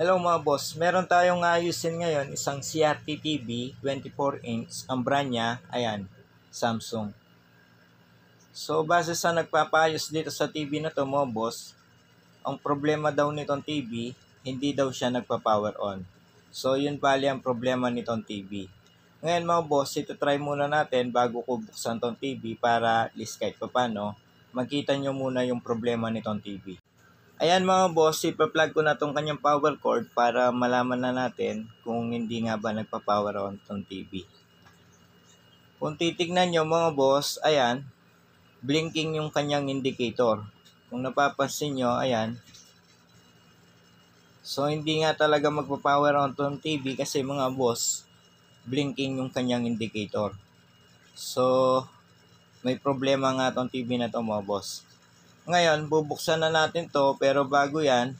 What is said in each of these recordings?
Hello mga boss, meron tayong ayusin ngayon isang CRT TV 24 inch. Ang brand niya, ayan, Samsung. So base sa nagpapayos dito sa TV na to mga boss, ang problema daw nitong TV, hindi daw siya nagpa-power on. So yun bali ang problema nitong TV. Ngayon mga boss, ito try muna natin bago ko buksan tong TV para at least kahit papano, makita nyo muna yung problema nitong TV. Ayan mga boss, ipa-plug ko na tong kanyang power cord para malaman na natin kung hindi nga ba nagpa-power on tong TV. Kung titignan nyo mga boss, ayan, blinking yung kanyang indicator. Kung napapansin nyo, ayan, so hindi nga talaga magpa-power on tong TV kasi mga boss, blinking yung kanyang indicator. So, may problema nga tong TV na to mga boss. Ngayon, bubuksan na natin to pero bago yan,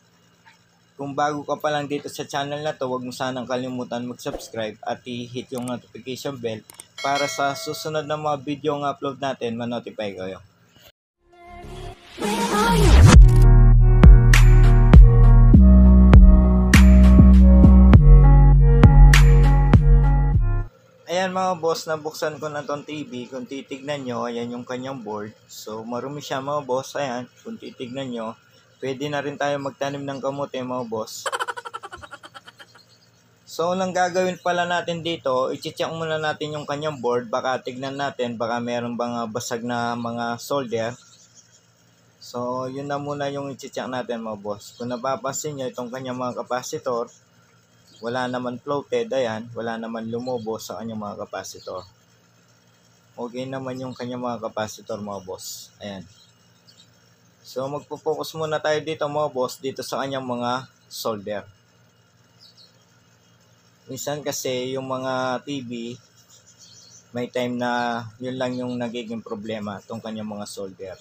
kung bago ka pa lang dito sa channel na to, huwag mo sanang kalimutan mag-subscribe at i-hit yung notification bell para sa susunod na mga video ng upload natin, ma-notify kayo. Where are you? Ayan mga boss, nabuksan ko na tong TV. Kung titignan nyo, ayan yung kanyang board. So, marumi siya mga boss. Ayan, kung titignan nyo, pwede na rin tayo magtanim ng kamote mga boss. So, unang gagawin pala natin dito, i-check muna natin yung kanyang board. Baka tignan natin, baka meron bang ah, basag na mga solder. So, yun na muna yung i-check natin mga boss. Kung napapansin nyo, itong kanyang mga kapasitor, wala naman floated, ayan, wala naman lumobo sa kanyang mga kapasitor. Okay naman yung kanyang mga kapasitor mga boss. Ayan. So magpo-focus muna tayo dito mga boss dito sa kanyang mga solder. Minsan kasi yung mga TV may time na yun lang yung nagiging problema itong kanyang mga solder.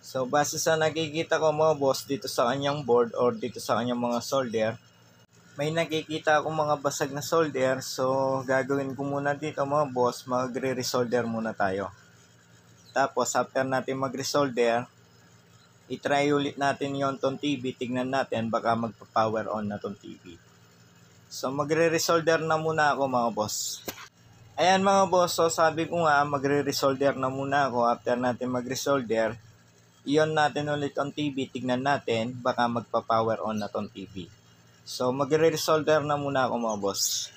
So base sa nakikita ko mga boss dito sa kanyang board or dito sa kanyang mga solder, may nakikita akong mga basag na solder. So, gagawin ko muna dito mga boss, magre-resolder muna tayo. Tapos, after natin magre-solder, itry ulit natin yon tong TV, tignan natin, baka magpa-power on na tong TV. So, magre-resolder na muna ako mga boss. Ayan mga boss, so sabi ko nga, magre-resolder na muna ako. After natin mag-resolder, iyon natin ulit ang TV, tignan natin, baka magpa-power on na tong TV. So, magre-resolder na muna ako mga boss.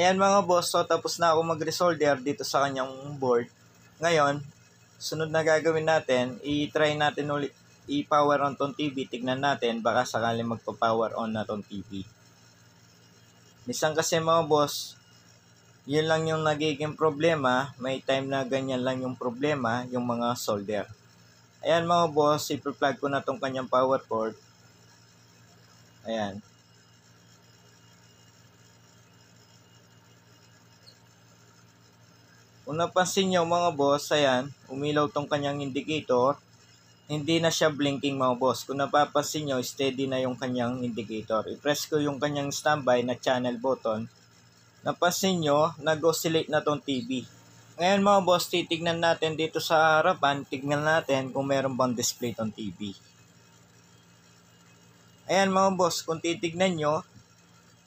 Ayan mga boss, so tapos na ako mag-resolder dito sa kanyang board. Ngayon, sunod na gagawin natin, i-try natin ulit i-power on tong TV, tignan natin, baka sakali magpa-power on na tong TV. Minsan kasi mga boss, yun lang yung nagiging problema, may time na ganyan lang yung problema, yung mga solder. Ayan mga boss, i-plug ko na tong kanyang power cord. Ayan. Kung napansin nyo mga boss, ayan, umilaw tong kanyang indicator. Hindi na siya blinking mga boss. Kung napapansin nyo, steady na yung kanyang indicator. I-press ko yung kanyang standby na channel button. Napansin nyo, nag-oscillate na tong TV. Ngayon mga boss, titignan natin dito sa harapan, tignan natin kung meron bang display tong TV. Ayan mga boss, kung titignan nyo,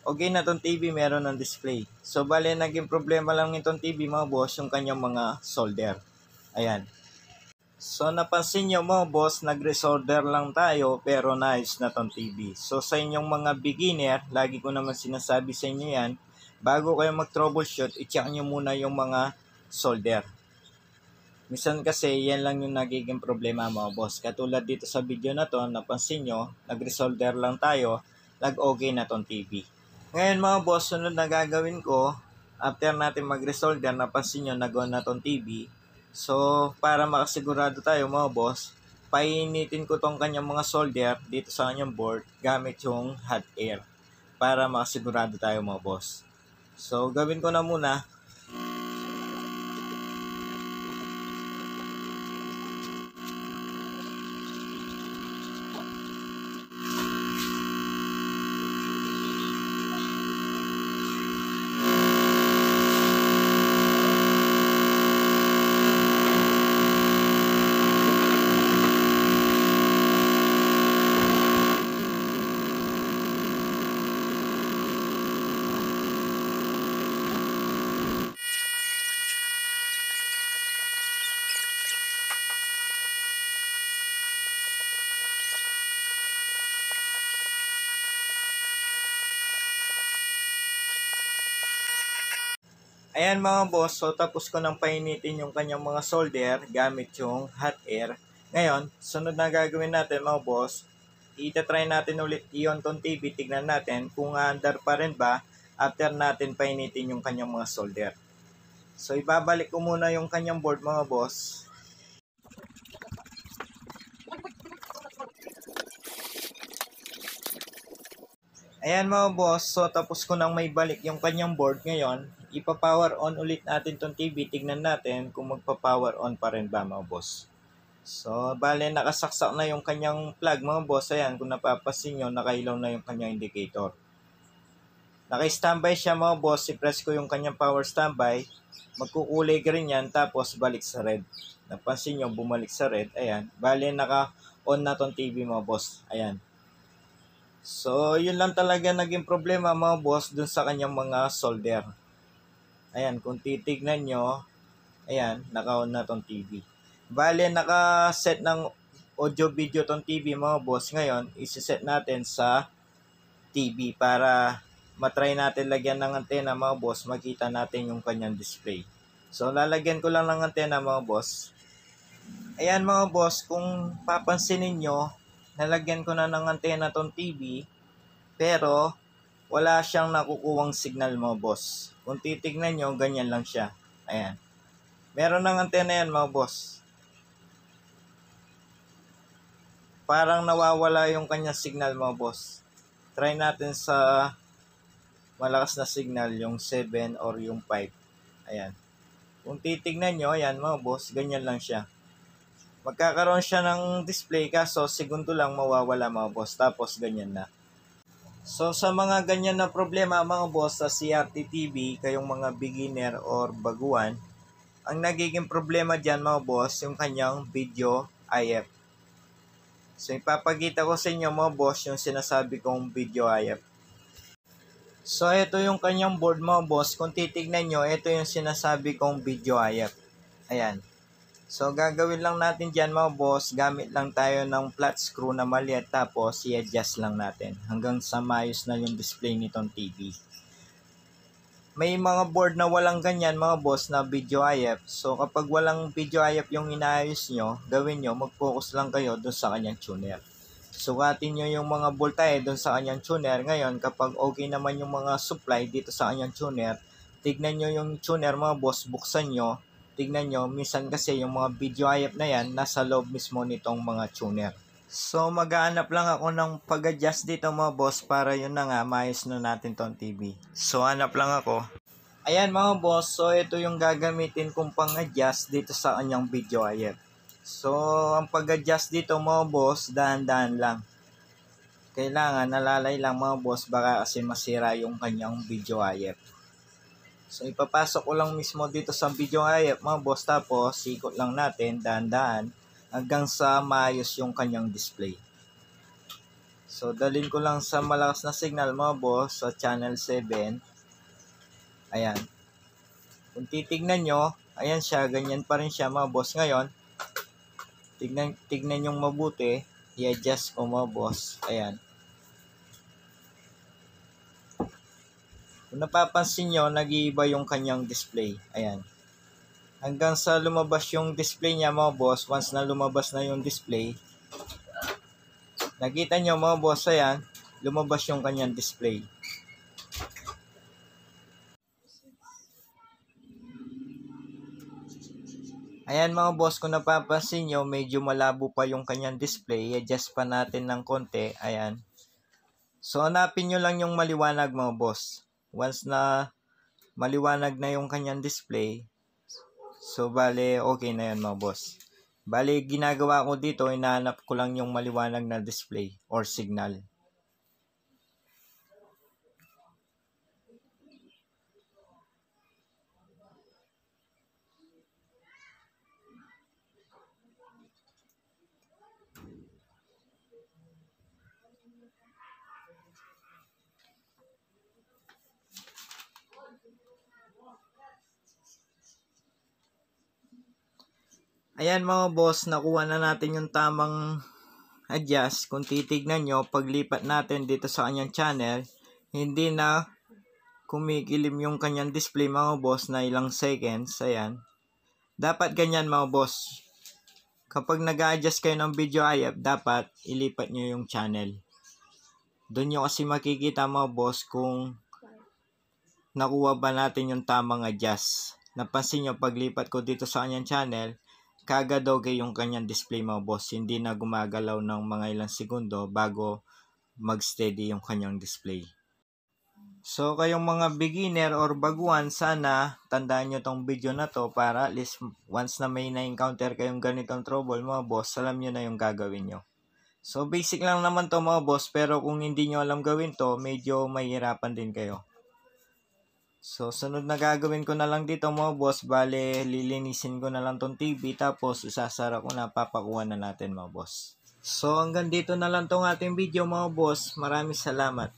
okay na tong TV meron ng display. So, bale, naging problema lang itong TV mga boss, yung kanyang mga solder. Ayan. So, napansin nyo mga boss, nag-resolder lang tayo, pero nice na tong TV. So, sa inyong mga beginner, lagi ko naman sinasabi sa inyo yan, bago kayo mag-troubleshoot, i-check nyo muna yung mga solder. Minsan kasi, yan lang yung nagiging problema mga boss. Katulad dito sa video na to, napansin nyo, nag-resolder lang tayo, nag-okay na tong TV. Ngayon mga boss, sunod na gagawin ko, after natin mag-resolder, napansin nyo, nag-on na tong TV. So, para makasigurado tayo mga boss, painitin ko tong kanyang mga solder dito sa kanyang board gamit yung hot air para makasigurado tayo mga boss. So, gawin ko na muna. Ayan mga boss, so tapos ko nang painitin yung kanyang mga solder gamit yung hot air. Ngayon, sunod na gagawin natin mga boss, itatry natin ulit iyon tong TV, tignan natin kung under pa rin ba after natin painitin yung kanyang mga solder. So ibabalik ko muna yung kanyang board mga boss. Ayan mga boss, so tapos ko nang may balik yung kanyang board ngayon, ipa-power on ulit natin tong TV, tignan natin kung magpa-power on pa rin ba mga boss. So, bale nakasaksak na yung kanyang plug mga boss, ayan kung napapasin nyo, nakailaw na yung kanyang indicator. Naka-standby siya mga boss, i-press ko yung kanyang power standby, magkukulay green yan, tapos balik sa red. Napansin nyo, bumalik sa red, ayan. Bale naka-on na tong TV mga boss, ayan. So, yun lang talaga naging problema mga boss dun sa kanyang mga solder. Ayan, kung titignan nyo, ayan, naka-on na tong TV. Bale, naka-set ng audio video tong TV mga boss. Ngayon, isi-set natin sa TV para matry natin lagyan ng antena mga boss. Makita natin yung kanyang display. So, lalagyan ko lang ng antena mga boss. Ayan mga boss, kung papansinin nyo, nalagyan ko na ng antena tong TV, pero wala siyang nakukuwang signal mga boss. Kung titignan nyo, ganyan lang siya. Ayan. Meron ng antena yan mga boss. Parang nawawala yung kanyang signal mga boss. Try natin sa malakas na signal, yung 7 or yung 5. Ayan. Kung titignan nyo, ayan mga boss, ganyan lang siya magkakaroon siya ng display kaso segundo lang mawawala mga boss tapos ganyan na. So sa mga ganyan na problema mga boss sa CRT TV, kayong mga beginner or baguan, ang nagiging problema dyan mga boss yung kanyang video IF. So ipapakita ko sa inyo mga boss yung sinasabi kong video IF. So ito yung kanyang board mga boss. Kung titignan nyo, ito yung sinasabi kong video IF. Ayan. So, gagawin lang natin dyan mga boss, gamit lang tayo ng flat screw na maliit tapos i-adjust lang natin hanggang sa maayos na yung display nitong TV. May mga board na walang ganyan mga boss na video IF. So, kapag walang video IF yung inaayos nyo, gawin nyo, mag-focus lang kayo dun sa kanyang tuner. Sukatin nyo yung mga voltahe dun sa kanyang tuner. Ngayon, kapag okay naman yung mga supply dito sa kanyang tuner, tignan nyo yung tuner mga boss, buksan nyo, tignan nyo, minsan kasi yung mga video IF na yan, nasa loob mismo nitong mga tuner. So, maghahanap lang ako ng pag-adjust dito mga boss para yun na nga, maayos na natin tong TV. So, hanap lang ako. Ayan mga boss, so ito yung gagamitin kong pang-adjust dito sa kanyang video IF. So, ang pag-adjust dito mga boss, dahan-dahan lang. Kailangan nalalay lang mga boss baka kasi masira yung kanyang video IF. So, ipapasok ko lang mismo dito sa video IF mga boss. Tapos, ikot lang natin, daan-daan, hanggang sa maayos yung kanyang display. So, dalhin ko lang sa malakas na signal mga boss sa channel 7. Ayan. Kung titignan nyo, ayan siya, ganyan pa rin siya mga boss. Ngayon, tignan, tignan yung mabuti, i-adjust ko mga boss. Ayan. Kung napapansin nyo, nag-iiba yung kanyang display. Ayan. Hanggang sa lumabas yung display niya mga boss, once na lumabas na yung display, nakita nyo mga boss, ayan, lumabas yung kanyang display. Ayan mga boss, kung napapansin nyo, medyo malabo pa yung kanyang display. I-adjust pa natin ng konti. Ayan. So, hanapin nyo lang yung maliwanag mga boss once na maliwanag na yung kanyang display, so bale okay na yan mga boss. Bale ginagawa ko dito, inahanap ko lang yung maliwanag na display or signal. Ayan mga boss, nakuha na natin yung tamang adjust. Kung titignan nyo, paglipat natin dito sa kanyang channel, hindi na kumikilim yung kanyang display mga boss na ilang seconds, ayan. Dapat ganyan mga boss. Kapag nag adjust kayo ng video IF, dapat ilipat nyo yung channel. Doon nyo kasi makikita mga boss kung nakuha ba natin yung tamang adjust. Napansin nyo, paglipat ko dito sa kanyang channel, kagadoge yung kanyang display mga boss. Hindi na gumagalaw ng mga ilang segundo bago mag-steady yung kanyang display. So, kayong mga beginner or baguhan, sana tandaan nyo tong video na to para at least once na may na-encounter kayong ganitong trouble mga boss, alam nyo na yung gagawin nyo. So, basic lang naman to mga boss, pero kung hindi nyo alam gawin to, medyo mahirapan din kayo. So, sunod na gagawin ko na lang dito mga boss, bale, lilinisin ko na lang tong TV, tapos isasara ko na, papakuha na natin mga boss. So, hanggang dito na lang tong ating video mga boss. Maraming salamat.